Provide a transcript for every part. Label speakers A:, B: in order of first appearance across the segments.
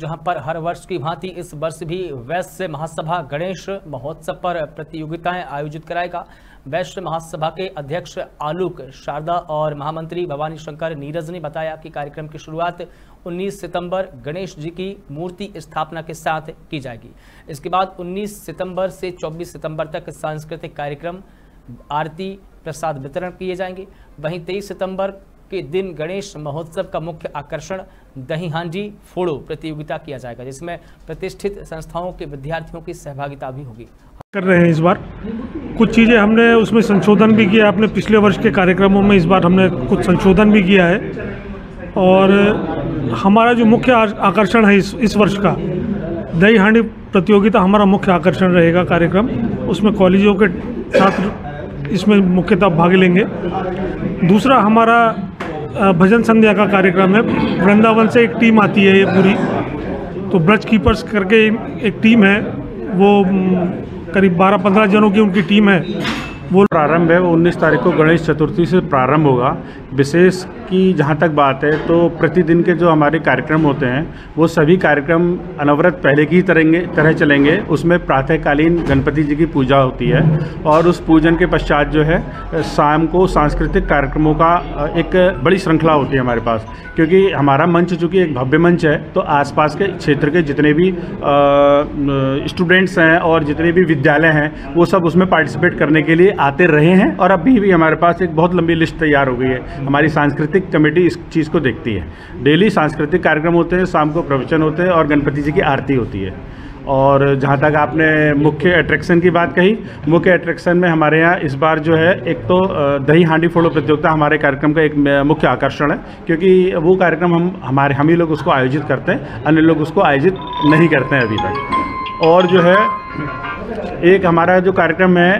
A: जहाँ पर हर वर्ष की भांति इस वर्ष भी वैश्य महासभा गणेश महोत्सव पर प्रतियोगिताएँ आयोजित कराएगा। वैश्य महासभा के अध्यक्ष आलोक शारदा और महामंत्री भवानी शंकर नीरज ने बताया कि कार्यक्रम की शुरुआत 19 सितंबर गणेश जी की मूर्ति स्थापना के साथ की जाएगी। इसके बाद 19 सितंबर से 24 सितंबर तक सांस्कृतिक कार्यक्रम, आरती, प्रसाद वितरण किए जाएँगे। वहीं 23 सितंबर के दिन गणेश महोत्सव का मुख्य आकर्षण दही हांडी फोड़ो प्रतियोगिता किया जाएगा, जिसमें प्रतिष्ठित संस्थाओं के विद्यार्थियों की सहभागिता भी होगी।
B: कर रहे हैं इस बार। कुछ चीज़ें हमने उसमें संशोधन भी किया, अपने पिछले वर्ष के कार्यक्रमों में इस बार हमने कुछ संशोधन भी किया है। और हमारा जो मुख्य आकर्षण है इस इस वर्ष का दही हांडी प्रतियोगिता हमारा मुख्य आकर्षण रहेगा कार्यक्रम। उसमें कॉलेजों के छात्र इसमें मुख्यतः भाग लेंगे। दूसरा हमारा भजन संध्या का कार्यक्रम है। वृंदावन से एक टीम आती है ये पूरी। तो ब्रज कीपर्स करके एक टीम है। वो करीब 12-15 जनों की उनकी टीम है।
C: वो प्रारंभ है, वो 19 तारीख को गणेश चतुर्थी से प्रारंभ होगा। विशेष की जहाँ तक बात है तो प्रतिदिन के जो हमारे कार्यक्रम होते हैं, वो सभी कार्यक्रम अनवरत पहले की तरेंगे, तरह चलेंगे। उसमें प्रातःकालीन गणपति जी की पूजा होती है और उस पूजन के पश्चात जो है, शाम को सांस्कृतिक कार्यक्रमों का, एक बड़ी श्रृंखला होती है हमारे पास। क्योंकि हमारा मंच चूँकि एक भव्य मंच है तो आसपास के क्षेत्र के जितने भी स्टूडेंट्स हैं और जितने भी विद्यालय हैं, वो सब उसमें पार्टिसिपेट करने के लिए आते रहे हैं और अभी भी हमारे पास एक बहुत लंबी लिस्ट तैयार हो गई है। हमारी सांस्कृतिक कमेटी इस चीज़ को देखती है। डेली सांस्कृतिक कार्यक्रम होते हैं, शाम को प्रवचन होते हैं और गणपति जी की आरती होती है। और जहाँ तक आपने मुख्य अट्रैक्शन की बात कही, मुख्य अट्रैक्शन में हमारे यहाँ इस बार जो है, एक तो दही हांडी फोड़ो प्रतियोगिता हमारे कार्यक्रम का एक मुख्य आकर्षण है। क्योंकि वो कार्यक्रम हम, हमारे, हम ही लोग उसको आयोजित करते हैं, अन्य लोग उसको आयोजित नहीं करते हैं अभी तक। और जो है एक हमारा जो कार्यक्रम है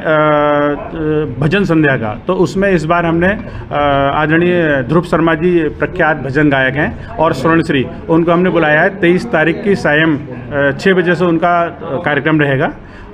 C: भजन संध्या का तो उसमें इस बार हमने आदरणीय ध्रुव शर्मा जी प्रख्यात भजन गायक हैं और स्वर्णश्री, उनको हमने बुलाया है तेईस तारीख की सायम छः बजे से उनका कार्यक्रम रहेगा।